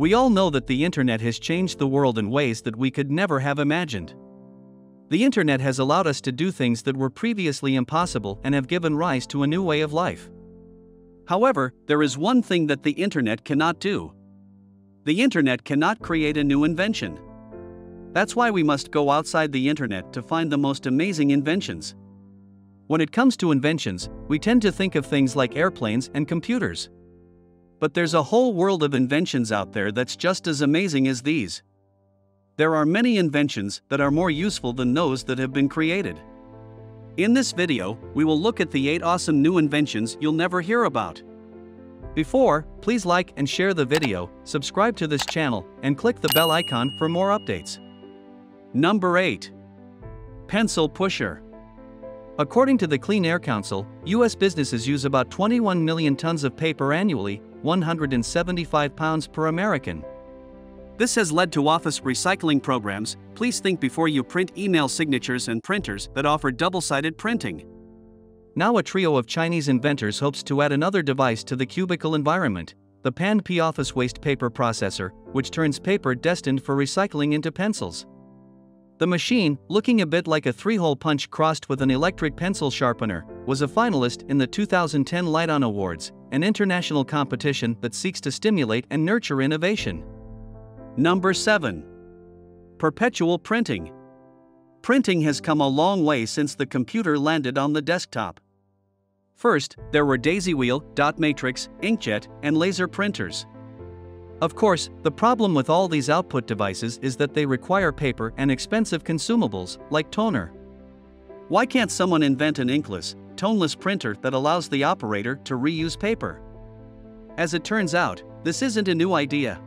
We all know that the internet has changed the world in ways that we could never have imagined. The internet has allowed us to do things that were previously impossible and have given rise to a new way of life. However, there is one thing that the internet cannot do. The internet cannot create a new invention. That's why we must go outside the internet to find the most amazing inventions. When it comes to inventions, we tend to think of things like airplanes and computers. But there's a whole world of inventions out there that's just as amazing as these. There are many inventions that are more useful than those that have been created. In this video, we will look at the 8 awesome new inventions you'll never hear about. Before, please like and share the video, subscribe to this channel, and click the bell icon for more updates. Number 8. Pencil Pusher. According to the Clean Air Council, US businesses use about 21 million tons of paper annually, 175 pounds per American. This has led to office recycling programs. Please think before you print email signatures and printers that offer double sided printing. Now, a trio of Chinese inventors hopes to add another device to the cubicle environment the P&P office waste paper processor, which turns paper destined for recycling into pencils. The machine, looking a bit like a three hole punch crossed with an electric pencil sharpener, was a finalist in the 2010 Lite-On Awards, an international competition that seeks to stimulate and nurture innovation. Number 7. Perpetual Printing. Printing has come a long way since the computer landed on the desktop. First, there were daisy wheel, dot matrix, inkjet, and laser printers. Of course, the problem with all these output devices is that they require paper and expensive consumables, like toner. Why can't someone invent an inkless, toneless printer that allows the operator to reuse paper? As it turns out, this isn't a new idea.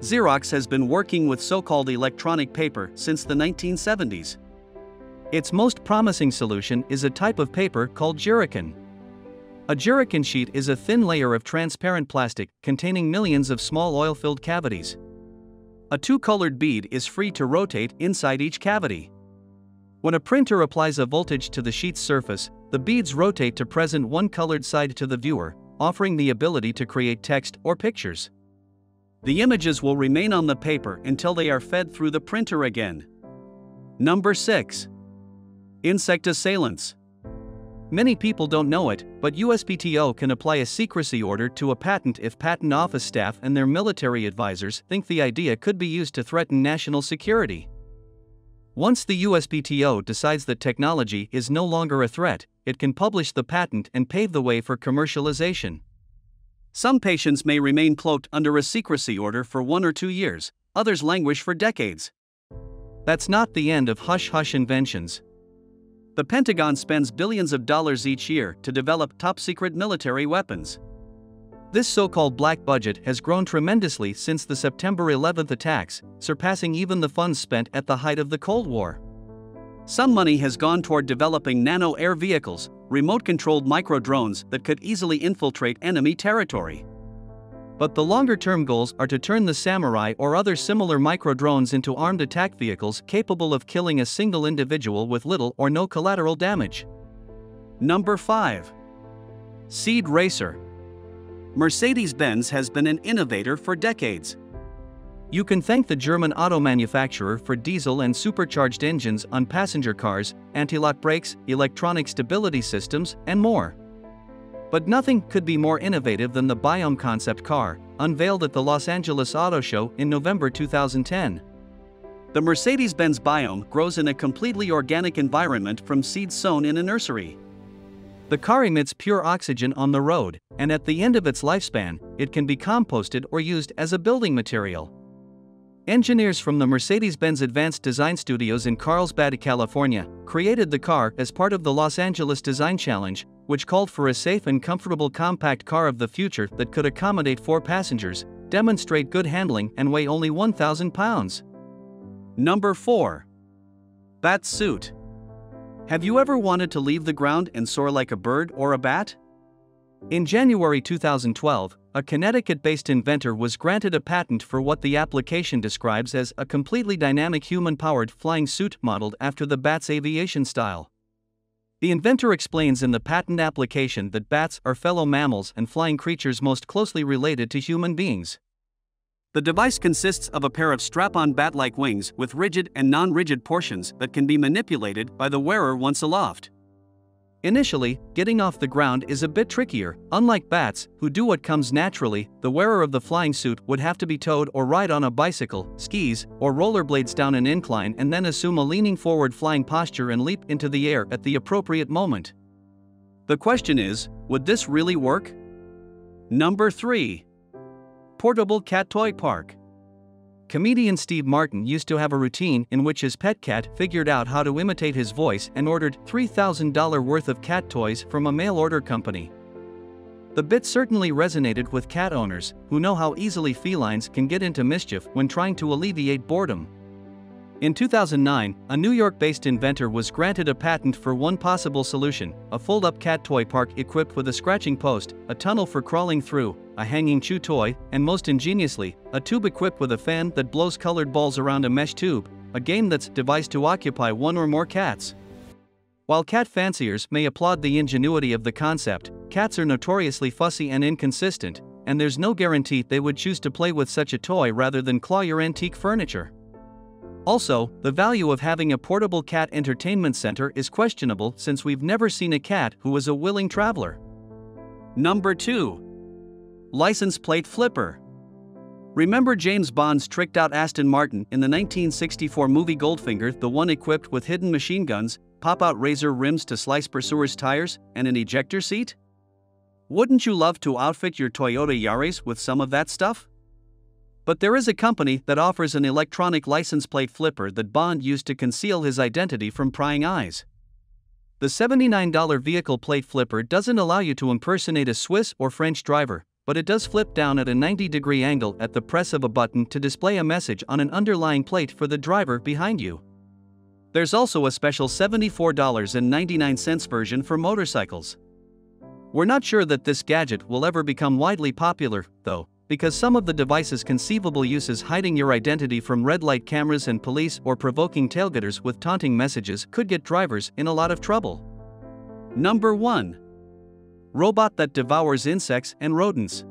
Xerox has been working with so called electronic paper since the 1970s. Its most promising solution is a type of paper called Gyricon. A Gyricon sheet is a thin layer of transparent plastic containing millions of small oil-filled cavities. A two-colored bead is free to rotate inside each cavity. When a printer applies a voltage to the sheet's surface, the beads rotate to present one colored side to the viewer, offering the ability to create text or pictures. The images will remain on the paper until they are fed through the printer again. Number 6. Insect Assailants Many people don't know it, but USPTO can apply a secrecy order to a patent if patent office staff and their military advisors think the idea could be used to threaten national security. Once the USPTO decides that technology is no longer a threat, it can publish the patent and pave the way for commercialization. Some patients may remain cloaked under a secrecy order for one or two years, others languish for decades. That's not the end of hush hush inventions. The Pentagon spends billions of dollars each year to develop top secret military weapons. This so called black budget has grown tremendously since the September 11 attacks, surpassing even the funds spent at the height of the Cold War. Some money has gone toward developing nano air vehicles, remote controlled micro drones that could easily infiltrate enemy territory. But the longer term goals are to turn the Samarai or other similar micro drones into armed attack vehicles capable of killing a single individual with little or no collateral damage. Number 5. Seed Racer. Mercedes Benz has been an innovator for decades. You can thank the German auto manufacturer for diesel and supercharged engines on passenger cars, anti lock brakes, electronic stability systems, and more. But nothing could be more innovative than the Biome concept car, unveiled at the Los Angeles Auto Show in November 2010. The Mercedes Benz Biome grows in a completely organic environment from seeds sown in a nursery. The car emits pure oxygen on the road, and at the end of its lifespan, it can be composted or used as a building material. Engineers from the Mercedes Benz Advanced Design Studios in Carlsbad, California, created the car as part of the Los Angeles Design Challenge, which called for a safe and comfortable compact car of the future that could accommodate four passengers, demonstrate good handling, and weigh only 1,000 pounds. Number 4. Bat Suit. Have you ever wanted to leave the ground and soar like a bird or a bat? In January 2012, a Connecticut based inventor was granted a patent for what the application describes as a completely dynamic human powered flying suit modeled after the bat's aviation style. The inventor explains in the patent application that bats are fellow mammals and flying creatures most closely related to human beings. The device consists of a pair of strap on bat like wings with rigid and non rigid portions that can be manipulated by the wearer once aloft. Initially, getting off the ground is a bit trickier. Unlike bats, who do what comes naturally, the wearer of the flying suit would have to be towed or ride on a bicycle, skis, or rollerblades down an incline and then assume a leaning forward flying posture and leap into the air at the appropriate moment. The question is would this really work? Number 3. Portable Cat Toy Park. Comedian Steve Martin used to have a routine in which his pet cat figured out how to imitate his voice and ordered $3,000 worth of cat toys from a mail order company. The bit certainly resonated with cat owners, who know how easily felines can get into mischief when trying to alleviate boredom. In 2009, a New York based inventor was granted a patent for one possible solution a fold up cat toy park equipped with a scratching post, a tunnel for crawling through, a hanging chew toy, and most ingeniously, a tube equipped with a fan that blows colored balls around a mesh tube, a game that's devised to occupy one or more cats. While cat fanciers may applaud the ingenuity of the concept, cats are notoriously fussy and inconsistent, and there's no guarantee they would choose to play with such a toy rather than claw your antique furniture. Also, the value of having a portable cat entertainment center is questionable since we've never seen a cat who was a willing traveler. Number 2. License Plate Flipper. Remember James Bond's tricked out Aston Martin in the 1964 movie Goldfinger, the one equipped with hidden machine guns, pop out razor rims to slice pursuers' tires, and an ejector seat? Wouldn't you love to outfit your Toyota Yaris with some of that stuff? But there is a company that offers an electronic license plate flipper that Bond used to conceal his identity from prying eyes. The $79 vehicle plate flipper doesn't allow you to impersonate a Swiss or French driver, but it does flip down at a 90 degree angle at the press of a button to display a message on an underlying plate for the driver behind you. There's also a special $74.99 version for motorcycles. We're not sure that this gadget will ever become widely popular, though, because some of the device's conceivable uses hiding your identity from red light cameras and police or provoking tailgaters with taunting messages could get drivers in a lot of trouble. Number 1. Robot that devours insects and rodents.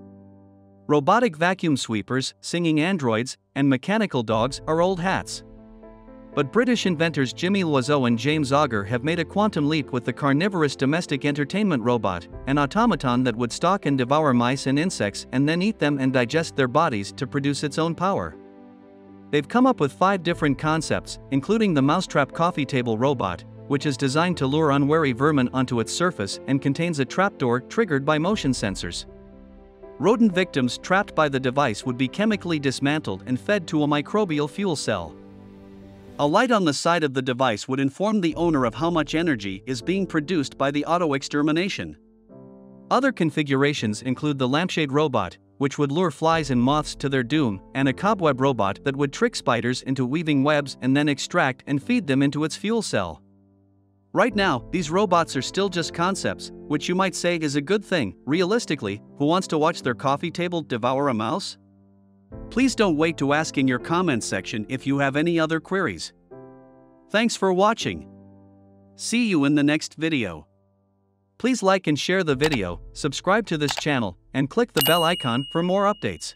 Robotic vacuum sweepers, singing androids, and mechanical dogs are old hats. But British inventors Jimmy Loizeau and James Auger have made a quantum leap with the carnivorous domestic entertainment robot, an automaton that would stalk and devour mice and insects and then eat them and digest their bodies to produce its own power. They've come up with five different concepts, including the Mousetrap coffee table robot, which is designed to lure unwary vermin onto its surface and contains a trapdoor triggered by motion sensors. Rodent victims trapped by the device would be chemically dismantled and fed to a microbial fuel cell. A light on the side of the device would inform the owner of how much energy is being produced by the auto extermination. Other configurations include the lampshade robot, which would lure flies and moths to their doom, and a cobweb robot that would trick spiders into weaving webs and then extract and feed them into its fuel cell. Right now, these robots are still just concepts, which you might say is a good thing. Realistically, who wants to watch their coffee table devour a mouse? Please don't wait to ask in your comments section if you have any other queries. Thanks for watching. See you in the next video. Please like and share the video, subscribe to this channel, and click the bell icon for more updates.